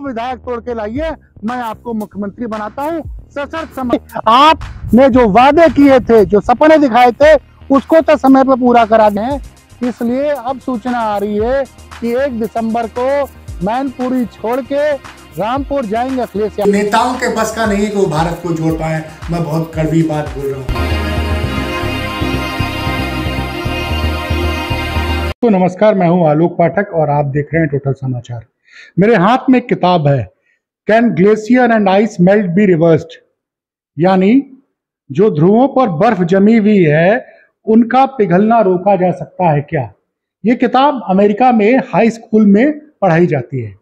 विधायक तोड़ के लाइए मैं आपको मुख्यमंत्री बनाता हूँ। सशर्त समय आपने जो वादे किए थे जो सपने दिखाए थे उसको तो समय पर पूरा करा दें। इसलिए अब सूचना आ रही है कि एक दिसंबर को मैनपुरी छोड़ के रामपुर जाएँगे अखिलेश यादव। नेताओं के बस का नहीं है कि वो भारत को जोड़ पाए। मैं बहुत कड़वी बात बोल रहा हूँ। तो नमस्कार मैं हूँ आलोक पाठक और आप देख रहे हैं टोटल समाचार मेरे हाथ में किताब है। Can glacier and ice melt be reversed? यानी जो ध्रुवों पर बर्फ़ जमी हुई है, उनका पिघलना रोका जा सकता है क्या? ये किताब अमेरिका में हाई स्कूल में पढ़ाई जाती है।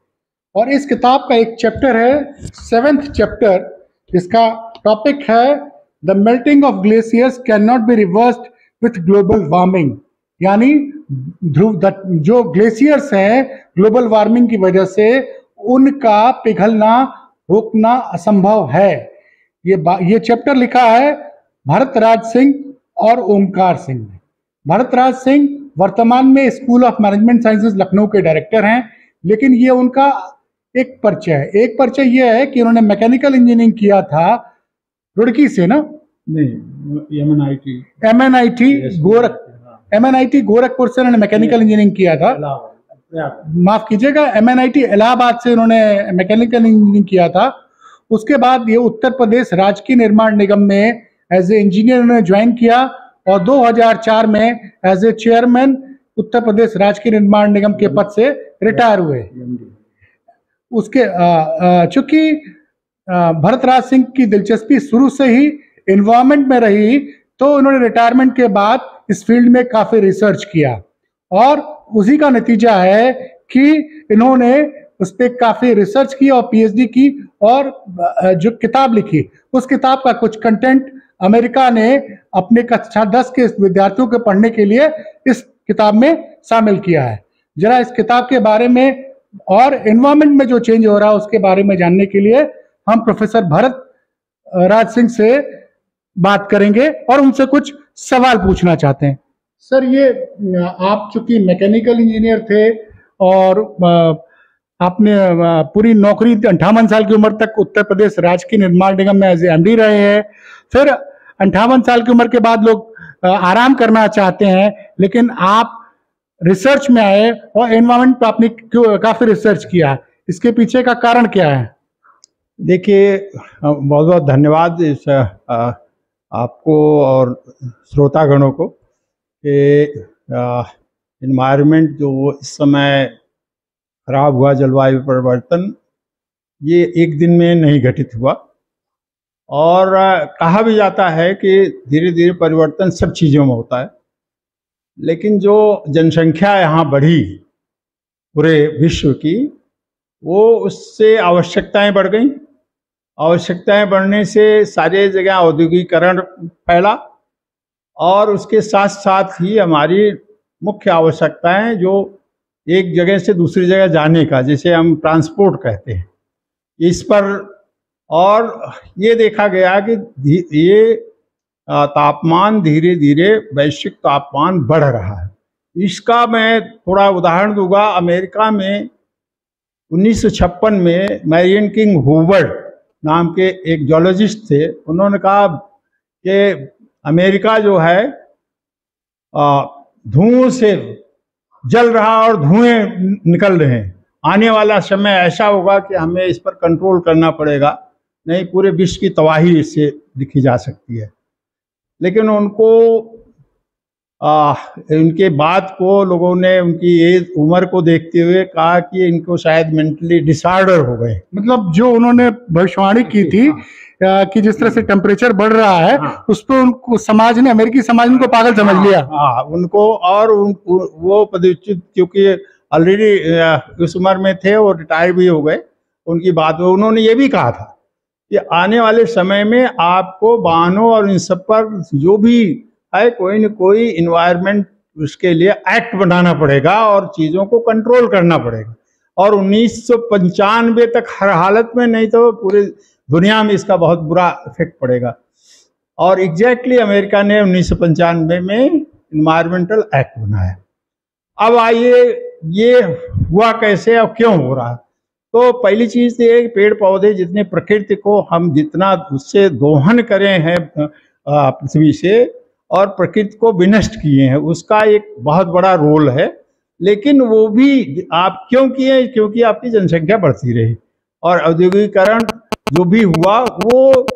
और इस किताब का एक चैप्टर है, सेवेंथ चैप्टर इसका टॉपिक है, the melting of glaciers can not be reversed with global warming. यानी ध्रुव जो ग्लेशियर्स हैं ग्लोबल वार्मिंग की वजह से उनका पिघलना रोकना असंभव है। ये ये चैप्टर लिखा है भरत राज सिंह और ओमकार सिंह ने। भरत राज सिंह वर्तमान में school of management sciences Lucknow के डायरेक्टर हैं लेकिन ये उनका एक परिचय है। एक परिचय ये है कि उन्होंने मैकेनिकल इंजीनियरिंग किया था रुड़की से ना? नहीं M N I T. M N I T Gorakh M N I T Gorakhpur से उन्होंने मैकेनिकल इंजीनियरिंग किया था। माफ़ कीजिएगा M N I T Allahabad से उन्होंने मैकेनिकल इंजीनियरिंग किया था। उसके बाद ये उत्तर प्रदेश राजकीय निर्माण निगम में एज ए इंजीनियर उन्होंने ज्वाइन किया और 2004 में एज ए चेयरमैन उत्तर प्रदेश राजकीय निर्माण निगम के पद से रिटायर हुए। उसके चूँकि भरतराज सिंह की दिलचस्पी शुरू से ही इन्वायरमेंट में रही तो उन्होंने रिटायरमेंट के बाद इस फ़ील्ड में काफ़ी रिसर्च किया। और उसी का नतीजा है कि इन्होंने उस पर काफ़ी रिसर्च की और पीएचडी की और जो किताब लिखी, उस किताब का कुछ कंटेंट अमेरिका ने अपने कक्षा दस के विद्यार्थियों के पढ़ने के लिए इस किताब में शामिल किया है। जरा इस किताब के बारे में और एनवायरमेंट में जो चेंज हो रहा है, उसके बारे में जानने के लिए हम प्रोफेसर भरत राज सिंह से बात करेंगे और उनसे कुछ सवाल पूछना चाहते हैं। सर ये आप चूँकि मैकेनिकल इंजीनियर थे और आपने पूरी नौकरी अंठावन साल की उम्र तक उत्तर प्रदेश राजकीय निर्माण निगम में एज एमडी रहे हैं। फिर अंठावन साल की उम्र के बाद लोग आराम करना चाहते हैं लेकिन आप रिसर्च में आए और एनवायरमेंट पर आपने क्यों- काफ़ी रिसर्च किया। इसके पीछे का कारण क्या है? देखिए बहुत बहुत धन्यवाद इस आपको और श्रोतागणों को कि इन्वायरमेंट जो इस समय खराब हुआ, जलवायु परिवर्तन, ये एक दिन में नहीं घटित हुआ। और कहा भी जाता है कि धीरे धीरे परिवर्तन सब चीज़ों में होता है। लेकिन जो जनसंख्या यहाँ बढ़ी पूरे विश्व की, वो उससे आवश्यकताएँ बढ़ गई। आवश्यकताएँ बढ़ने से सारे जगह औद्योगिकरण फैला और उसके साथ साथ ही हमारी मुख्य आवश्यकताएँ जो एक जगह से दूसरी जगह जाने का, जिसे हम ट्रांसपोर्ट कहते हैं। इस पर और ये देखा गया कि ये तापमान धीरे धीरे वैश्विक तापमान बढ़ रहा है। इसका मैं थोड़ा उदाहरण दूँगा। अमेरिका में 1956 में मैरियन किंग हुवर्ड नाम के एक जोलॉजिस्ट थे, उन्होंने कहा कि अमेरिका जो है धुओं से जल रहा और धुएँ निकल रहे हैं। आने वाला समय ऐसा होगा कि हमें इस पर कंट्रोल करना पड़ेगा, नहीं पूरे विश्व की तबाही इससे दिखी जा सकती है। लेकिन उनको आ, इनके बात को लोगों ने उनकी एज उम्र को देखते हुए कहा कि इनको शायद मेंटली डिसऑर्डर हो गए। मतलब जो उन्होंने भविष्यवाणी की थी अ, कि जिस तरह से टेम्परेचर बढ़ रहा है हाँ। उस पर उनको समाज ने अमेरिकी समाज ने उनको पागल समझ लिया। हाँ उनको और उन, वो पदच्युत क्योंकि ऑलरेडी उस उम्र में थे और रिटायर भी हो गए उनकी बात उन्होंने ये भी कहा था कि आने वाले समय में आपको वाहनों और इन सब पर जो भी है, कोई न कोई इन्वायरमेंट उसके लिए एक्ट बनाना पड़ेगा और चीज़ों को कंट्रोल करना पड़ेगा। और उन्नीस सौ पंचानवे तक हर हालत में नहीं तो पूरे दुनिया में इसका बहुत बुरा इफ़ेक्ट पड़ेगा। और एग्जैक्टली exactly अमेरिका ने उन्नीस सौ पंचानबे में इन्वायरमेंटल एक्ट बनाया। अब आइए, ये हुआ कैसे और क्यों हो रहा? तो पहली चीज़ तो ये पेड़ पौधे जितने प्रकृति को हम जितना उससे दोहन करें हैं पृथ्वी से और प्रकृति को विनष्ट किए हैं। उसका एक बहुत बड़ा रोल है। लेकिन वो भी आप क्यों किए? क्योंकि आपकी जनसंख्या बढ़ती रही। और औद्योगिकरण जो भी हुआ, वो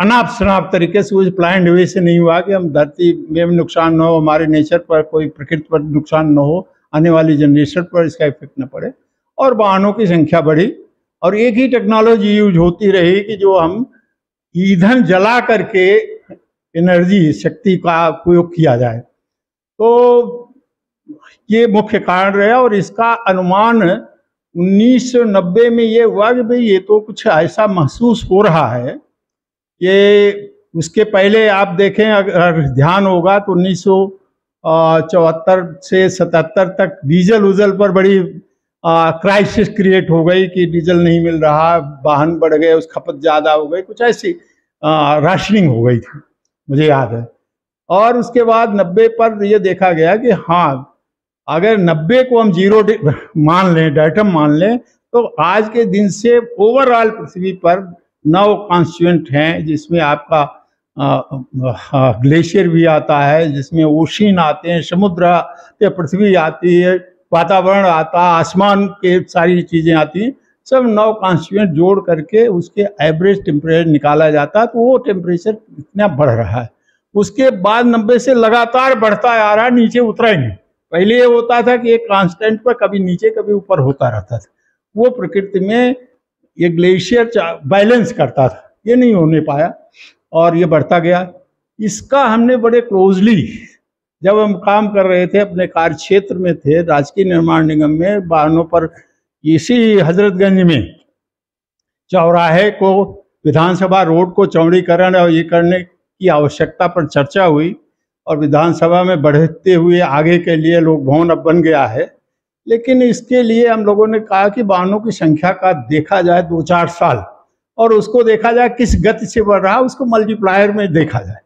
अनाप शनाप तरीके से उस प्लान वे से नहीं हुआ कि हम धरती में भी नुकसान न हो, हमारे नेचर पर कोई प्रकृति पर नुकसान न हो, आने वाली जनरेशन पर इसका इफ़ेक्ट न पड़े। और वाहनों की संख्या बढ़ी। और एक ही टेक्नोलॉजी यूज़ होती रही कि जो हम ईंधन जला करके एनर्जी, शक्ति का उपयोग किया जाए। तो ये मुख्य कारण रहा और इसका अनुमान 1990 में ये हुआ कि भाई ये तो कुछ ऐसा महसूस हो रहा है ये उसके पहले आप देखें अगर ध्यान होगा तो उन्नीस चौहत्तर से सतहत्तर तक डीजल उजल पर बड़ी क्राइसिस क्रिएट हो गई कि डीजल नहीं मिल रहा, वाहन बढ़ गए उस खपत ज़्यादा हो गई, कुछ ऐसी राशनिंग हो गई थी। मुझे याद है। और उसके बाद नब्बे पर ये देखा गया कि हाँ अगर नब्बे को हम ज़ीरो मान लें डाइटम मान लें तो आज के दिन से ओवरऑल पृथ्वी पर नौ कॉन्स्टिट्यूंट हैं, जिसमें आपका ग्लेशियर भी आता है, जिसमें ओशिन आते हैं, समुद्र आते पृथ्वी आती है, वातावरण आता आसमान के सारी चीज़ें आती हैं। सब नौ कॉन्स्टिट्यूंट जोड़ करके उसके एवरेज टेम्परेचर निकाला जाता है तो वो टेम्परेचर इतना बढ़ रहा है। उसके बाद नब्बे से लगातार बढ़ता आ रहा है, नीचे उतरा ही नहीं। पहले ये होता था कि एक कांस्टेंट पर कभी नीचे, कभी ऊपर होता रहता था। वो प्रकृति में ये ग्लेशियर बैलेंस करता था। ये नहीं होने पाया और ये बढ़ता गया। इसका हमने बड़े क्लोजली, जब हम काम कर रहे थे, अपने कार्य क्षेत्र में थे, राजकीय निर्माण निगम में, वाहनों पर इसी हजरतगंज में चौराहे को, विधानसभा रोड को चौड़ीकरण और ये करने की आवश्यकता पर चर्चा हुई और विधानसभा में बढ़ते हुए आगे के लिए लोग भवन अब बन गया है। लेकिन इसके लिए हम लोगों ने कहा कि वाहनों की संख्या का देखा जाए दो चार साल और उसको देखा जाए किस गति से बढ़ रहा उसको मल्टीप्लायर में देखा जाए।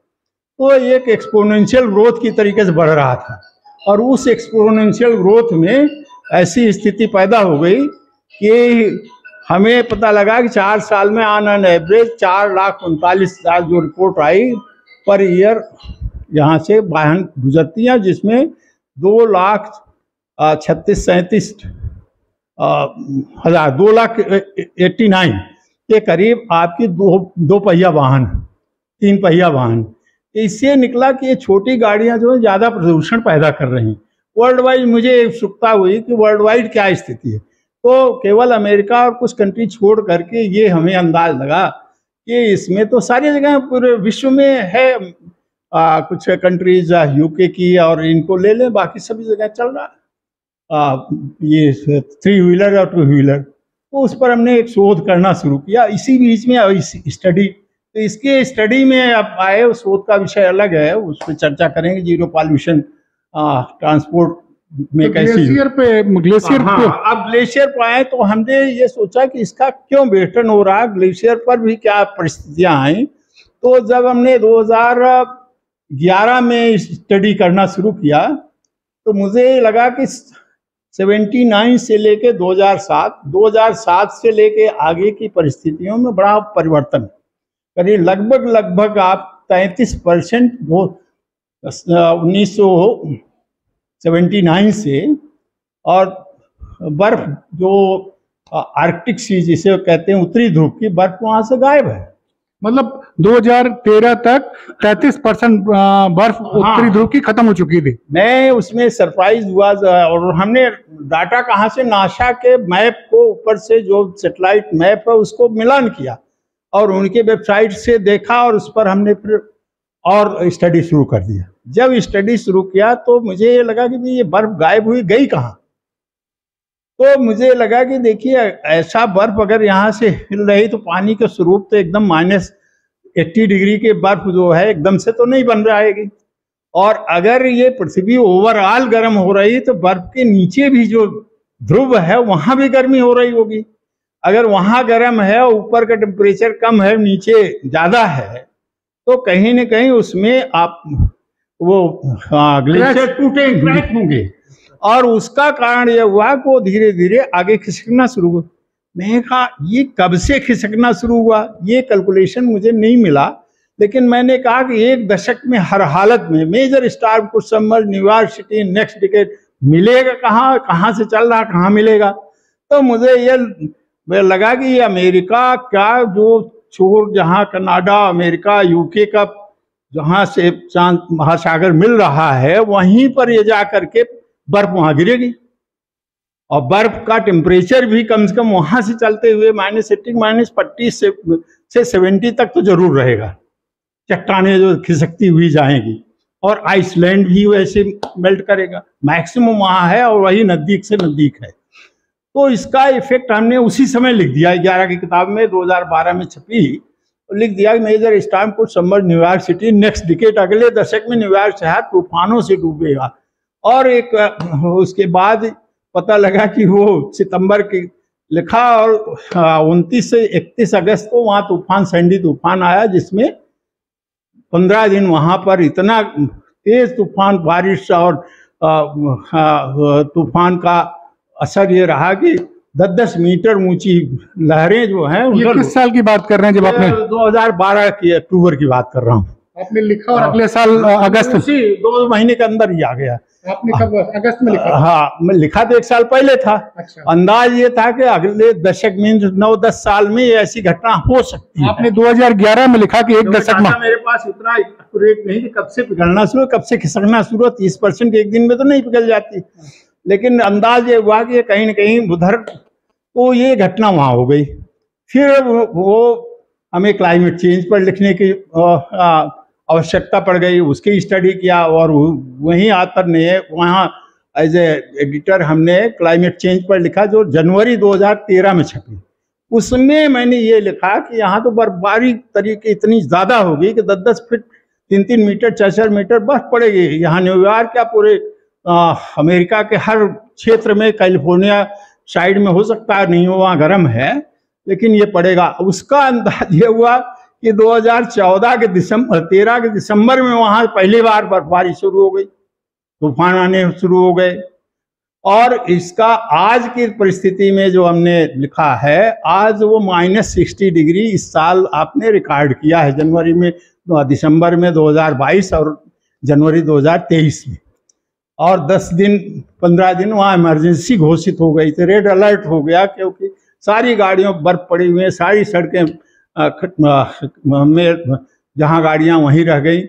तो एक एक्सपोनेंशियल ग्रोथ की तरीके से बढ़ रहा था और उस एक्सपोनेंशियल ग्रोथ में ऐसी स्थिति पैदा हो गई कि हमें पता लगा कि चार साल में ऑन एन एवरेज चार लाख उनतालीस हज़ार जो रिपोर्ट आई पर ईयर यहाँ से वाहन गुजरती हैं, जिसमें दो लाख छत्तीस सैंतीस हज़ार, दो लाख एट्टी नाइन के करीब आपकी दो दो पहिया वाहन, तीन पहिया वाहन। इससे निकला कि ये छोटी गाड़ियाँ जो है, ज़्यादा प्रदूषण पैदा कर रही हैं। वर्ल्ड वाइड मुझे उत्सुकता हुई कि वर्ल्ड वाइड क्या स्थिति है। तो केवल अमेरिका और कुछ कंट्री छोड़ करके ये हमें अंदाज लगा कि इसमें तो सारी जगह पूरे विश्व में है आ, कुछ कंट्रीज़ यूके की और इनको ले लें बाकी सभी जगह चल रहा है। ये थ्री व्हीलर और टू व्हीलर तो उस पर हमने एक शोध करना शुरू किया। इसी बीच में स्टडी तो इसके स्टडी में आप आए शोध का विषय अलग है उस पर चर्चा करेंगे ज़ीरो पॉल्यूशन ट्रांसपोर्ट में तो कैसी ग्लेशियर पे ग्लेशियर हाँ, पे। अब ग्लेशियर पर आए तो हमने ये सोचा कि इसका क्यों वेस्टर्न हो रहा है? ग्लेशियर पर भी क्या परिस्थितियाँ आई? तो जब हमने 2011 में स्टडी करना शुरू किया तो मुझे लगा कि 79 से लेके 2007 2007 से लेके आगे की परिस्थितियों में बड़ा परिवर्तन। है करीब लगभग लगभग आप 33 परसेंट उन्नीस सौ सेवेंटी नाइन से और बर्फ़ जो आर्कटिक सी जिसे कहते हैं उत्तरी ध्रुव की बर्फ़ वहाँ से गायब है। मतलब 2013 तक 33 परसेंट बर्फ़ उत्तरी ध्रुव की खत्म हो चुकी थी। मैं उसमें सरप्राइज़ हुआ और हमने डाटा कहाँ से नासा के मैप को ऊपर से जो सेटेलाइट मैप है उसको मिलान किया और उनके वेबसाइट से देखा और उस पर हमने फिर और स्टडी शुरू कर दिया। जब स्टडी शुरू किया तो मुझे ये लगा कि ये बर्फ़ गायब हुई, गई कहाँ? तो मुझे लगा कि देखिए, ऐसा बर्फ़ अगर यहाँ से हिल रही तो पानी का स्वरूप तो एकदम माइनस एट्टी डिग्री के बर्फ़ जो है, एकदम से तो नहीं बन जाएगी और अगर ये पृथ्वी ओवरऑल गर्म हो रही तो बर्फ़ के नीचे भी जो ध्रुव है, वहाँ भी गर्मी हो रही होगी। अगर वहाँ गर्म है, ऊपर का टेम्परेचर कम है, नीचे ज़्यादा है तो कहीं ना कहीं उसमें आप वो ग्लेशियर टूटे क्रैक होंगे। और उसका कारण यह हुआ कि वो धीरे धीरे आगे खिसकना शुरू हुआ। मैंने कहा ये कब से खिसकना शुरू हुआ? ये कैलकुलेशन मुझे नहीं मिला। लेकिन मैंने कहा कि एक दशक में हर हालत में मेजर स्टार कुछ summer New York City next decade मिलेगा कहाँ कहाँ से चल रहा कहाँ मिलेगा? तो मुझे ये लगा कि ये अमेरिका का जो छोर जहाँ कनाडा अमेरिका यूके का जहाँ से चाँद महासागर मिल रहा है, वहीं पर ये जा करके बर्फ़ वहाँ गिरेगी। और बर्फ़ का टेम्परेचर भी कम से कम वहाँ से चलते हुए माइनस एट्टी माइनस पट्टी से से सेवेंटी तक तो ज़रूर रहेगा। चट्टाने जो खिसकती हुई जाएँगी और आइसलैंड भी वैसे मेल्ट करेगा। मैक्सिमम वहाँ है और वही नज़दीक से नज़दीक है। तो इसका इफ़ेक्ट हमने उसी समय लिख दिया, ग्यारह की किताब में 2012 में छपी। लिख दिया कि मेजर स्टाम को summer New York City next decade अगले दशक में न्यूयॉर्क शहर तूफानों से डूबेगा। और एक, उसके बाद पता लगा कि वो सितंबर की लिखा और उनतीस से इकतीस अगस्त को वहाँ तूफ़ान, सैंडी तूफ़ान आया, जिसमें पंद्रह दिन वहाँ पर इतना तेज तूफ़ान, बारिश और तूफ़ान का असर ये रहा कि दस दस मीटर ऊँची लहरें जो हैं ये किस साल की बात कर रहे हैं जब आपने? 2012 की अक्टूबर की बात कर रहा हूँ। आपने लिखा और अगले साल अगस्त। उसी दो महीने के अंदर ही आ गया। आपने कब अगस्त में लिखा? हाँ मैं लिखा तो एक साल पहले था। अच्छा। अंदाज ये था कि अगले दशक में नौ दस साल में ऐसी घटना हो सकती है। आपने 2011 में लिखा कि एक दशक में? मेरे पास इतना एक्यूरेट नहीं कि कब से पिघलना शुरू कब से खिसकना शुरू तीस परसेंट एक दिन में तो नहीं पिघल जाती। लेकिन अंदाज ये हुआ कि कहीं ना कहीं उधर तो ये घटना वहाँ हो गई। फिर वो हमें क्लाइमेट चेंज पर लिखने की आवश्यकता पड़ गई, उसकी स्टडी किया और वहीं आतर ने वहाँ एज ए एडिटर हमने क्लाइमेट चेंज पर लिखा जो जनवरी 2013 में छपी। उसमें मैंने ये लिखा कि यहाँ तो बर्फबारी तरीके इतनी ज़्यादा होगी कि दस दस फीट तीन तीन मीटर चार चार मीटर बर्फ़ पड़ेगी यहाँ न्यूयॉर्क या पूरे अमेरिका के हर क्षेत्र में, कैलिफ़ोर्निया साइड में हो सकता है, नहीं हो वहाँ गर्म है, लेकिन ये पड़ेगा। उसका अंदाज ये हुआ कि 2014 के दिसंबर, तेरह के दिसंबर में वहाँ पहली बार बर्फबारी शुरू हो गई। तूफ़ान आने शुरू हो गए। और इसका आज की परिस्थिति में जो हमने लिखा है, आज वो माइनस सिक्सटी डिग्री इस साल आपने रिकॉर्ड किया है, जनवरी में, दिसंबर में 2022 और जनवरी 2023 में। और 10 दिन 15 दिन वहाँ इमरजेंसी घोषित हो गई थी। रेड अलर्ट हो गया क्योंकि सारी गाड़ियों बर्फ़ पड़ी हुई है सारी सड़कें में जहाँ गाड़ियाँ वहीं रह गई।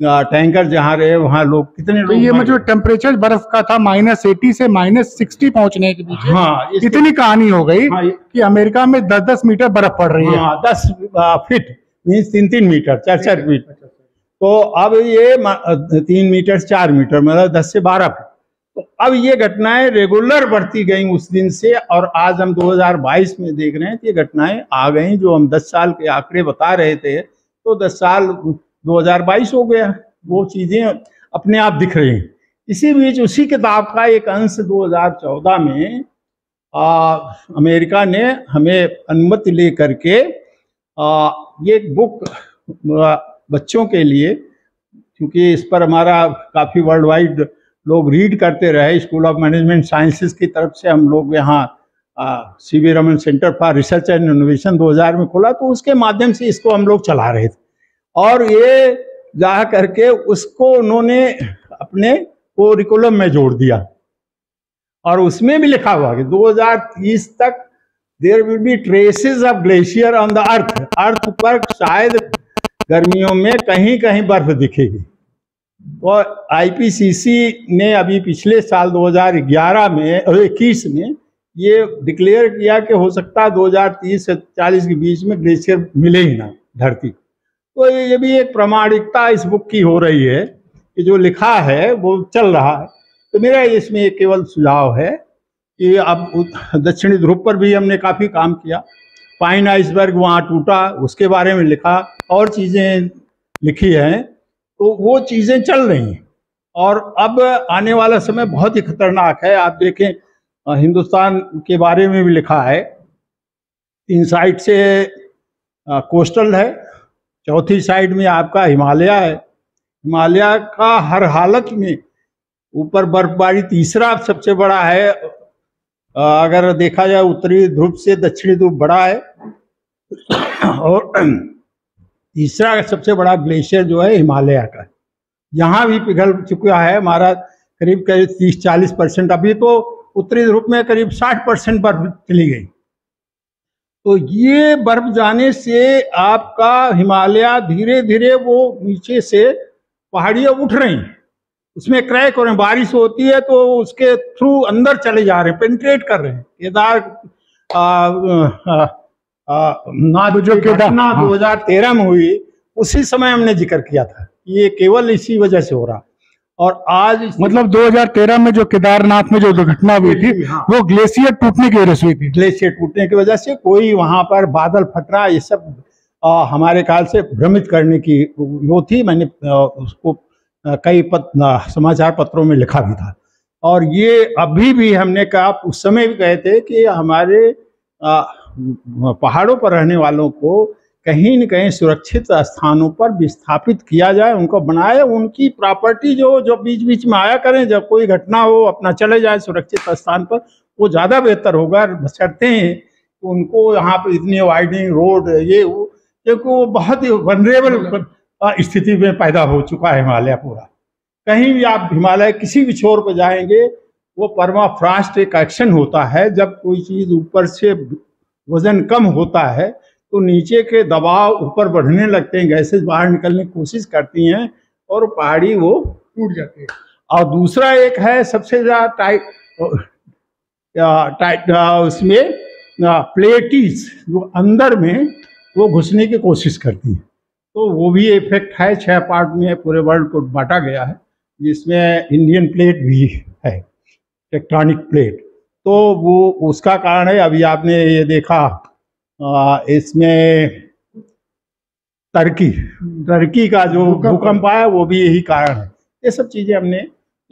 टैंकर जहाँ रहे वहाँ लोग कितने तो लोग ये मतलब टेम्परेचर बर्फ़ का था माइनस एटी से माइनस सिक्सटी पहुँचने के बीच हाँ इतनी कहानी हो गई हाँ, कि अमेरिका में दस दस मीटर बर्फ़ पड़ रही हाँ, है दस फीट मीन्स तीन तीन मीटर चार चार फीट तो अब ये तीन मीटर चार मीटर मतलब दस से बारह फीट। तो अब ये घटनाएँ रेगुलर बढ़ती गई उस दिन से और आज हम 2022 में देख रहे हैं कि ये घटनाएँ आ गई जो हम 10 साल के आंकड़े बता रहे थे। तो 10 साल 2022 हो गया वो चीज़ें अपने आप दिख रही हैं। इसी बीच उसी किताब का एक अंश 2014 में आ, अमेरिका ने हमें अनुमति ले करके आ, ये बुक बच्चों के लिए, क्योंकि इस पर हमारा काफ़ी वर्ल्ड वाइड लोग रीड करते रहे स्कूल ऑफ़ मैनेजमेंट साइंसेज की तरफ़ से हम लोग यहाँ C V Raman centre for research and innovation 2000 में खोला तो उसके माध्यम से इसको हम लोग चला रहे थे। और ये जा करके उसको उन्होंने अपने कोरिकुलम में जोड़ दिया। और उसमें भी लिखा हुआ कि 2030 तक there will be traces of glacier on the earth earth पर शायद गर्मियों में कहीं कहीं बर्फ़ दिखेगी। और आईपीसीसी ने अभी पिछले साल 2011 में, और इक्कीस में ये डिक्लेयर किया कि हो सकता है 2030 से 40 के बीच में ग्लेशियर मिले ही ना, धरती तो ये भी एक प्रमाणिकता इस बुक की हो रही है कि जो लिखा है, वो चल रहा है। तो मेरा इसमें केवल सुझाव है कि अब दक्षिणी ध्रुव पर भी हमने काफ़ी काम किया। पाइन आइसबर्ग वहाँ टूटा, उसके बारे में लिखा, और चीज़ें लिखी हैं तो वो चीज़ें चल रही हैं। और अब आने वाला समय बहुत ही खतरनाक है। आप देखें हिंदुस्तान के बारे में भी लिखा है। तीन साइड से कोस्टल है। चौथी साइड में आपका हिमालय है। हिमालय का हर हालत में ऊपर बर्फबारी तीसरा सबसे बड़ा है। अगर देखा जाए उत्तरी ध्रुव से दक्षिणी ध्रुव बड़ा है। और तीसरा सबसे बड़ा ग्लेशियर जो है हिमालय का। यहाँ भी पिघल चुका है, हमारा करीब करीब तीस चालीस परसेंट। अभी तो उत्तरी ध्रुव में करीब साठ परसेंट बर्फ़ चली गई। तो ये बर्फ़ जाने से आपका हिमालय धीरे धीरे वो नीचे से पहाड़ियाँ उठ रही हैं। उसमें क्रैक हो रहे हैं। बारिश होती है तो उसके थ्रू अंदर चले जा रहे हैं पेंट्रेट कर रहे हैं। केदार नाथ जो घटना हाँ। 2013 में हुई उसी समय हमने ज़िक्र किया था ये केवल इसी वजह से हो रहा। और आज मतलब 2013 में जो केदारनाथ में जो दुर्घटना हुई थी हाँ। वो ग्लेशियर टूटने की वजह से हुई थी। ग्लेशियर टूटने की वजह से कोई वहाँ पर बादल फटना ये सब आ, हमारे काल से भ्रमित करने की वो थी। मैंने आ, उसको आ, कई पत, आ, समाचार पत्रों में लिखा भी था। और ये अभी भी हमने कहा उस समय भी कहे थे कि हमारे आ, पहाड़ों पर रहने वालों को कहीं न कहीं सुरक्षित स्थानों पर विस्थापित किया जाए उनको बनाए उनकी प्रॉपर्टी जो जो बीच बीच में आया करें जब कोई घटना हो अपना चले जाए सुरक्षित स्थान पर वो ज़्यादा बेहतर होगा। बशर्ते हैं कि उनको यहाँ पर इतनी वाइडिंग रोड ये वो क्योंकि वो बहुत ही वनरेबल स्थिति में पैदा हो चुका है हिमालय पूरा। कहीं भी आप हिमालय किसी भी छोर पर जाएँगे वो परमाफ्रास्ट एक एक्शन होता है जब कोई चीज़ ऊपर से वज़न कम होता है तो नीचे के दबाव ऊपर बढ़ने लगते हैं गैसेज बाहर निकलने की कोशिश करती हैं और पहाड़ी वो टूट जाती है। और दूसरा एक है सबसे ज़्यादा टाइट टाइट उसमें प्लेटिस जो अंदर में वो घुसने की कोशिश करती हैं। तो वो भी इफ़ेक्ट है, छह पार्ट में पूरे वर्ल्ड को बांटा गया है, जिसमें इंडियन प्लेट भी है टेक्टोनिक प्लेट। तो वो उसका कारण है अभी आपने ये देखा आ, इसमें टर्की टर्की का जो भूकंप- आया वो भी यही कारण है। ये सब चीज़ें हमने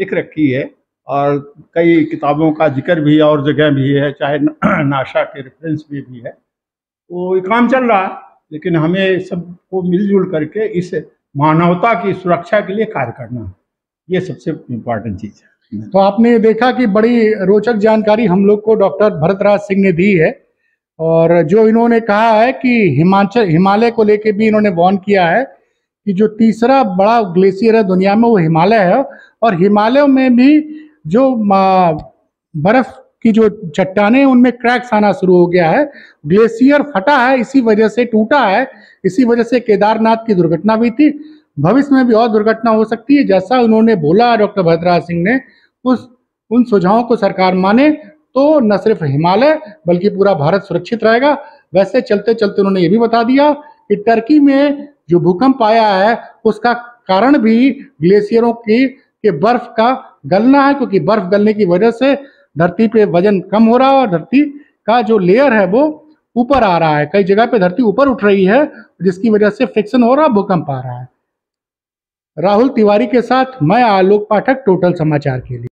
लिख रखी है और कई किताबों का ज़िक्र भी और जगह भी है चाहे नाशा के रेफरेंस में भी है। तो ये काम चल रहा है लेकिन हमें सबको मिलजुल करके इस मानवता की सुरक्षा के लिए कार्य करना है। ये सबसे इम्पोर्टेंट चीज़ है। तो आपने देखा कि बड़ी रोचक जानकारी हम लोग को डॉक्टर भरतराज सिंह ने दी है और जो इन्होंने कहा है कि हिमाचल, हिमालय को लेके भी इन्होंने वॉर्न किया है कि जो तीसरा बड़ा ग्लेशियर है दुनिया में वो हिमालय है और हिमालय में भी जो बर्फ़ की जो चट्टाने उनमें क्रैक्स आना शुरू हो गया है। ग्लेशियर फटा है, इसी वजह से टूटा है, इसी वजह से केदारनाथ की दुर्घटना हुई थी। भविष्य में भी और दुर्घटना हो सकती है। जैसा उन्होंने बोला, डॉक्टर भद्राज सिंह ने, उस, उन सुझावों को सरकार माने तो न सिर्फ़ हिमालय बल्कि पूरा भारत सुरक्षित रहेगा। वैसे चलते चलते उन्होंने ये भी बता दिया कि टर्की में जो भूकंप आया है, उसका कारण भी ग्लेशियरों की, के बर्फ़ का गलना है, क्योंकि बर्फ़ गलने की वजह से धरती पे वज़न कम हो रहा है और धरती का जो लेयर है वो ऊपर आ रहा है। कई जगह पे धरती ऊपर उठ रही है, जिसकी वजह से फ्रिक्शन हो रहा है, भूकंप आ रहा है। राहुल तिवारी के साथ मैं आलोक पाठक टोटल समाचार के लिए।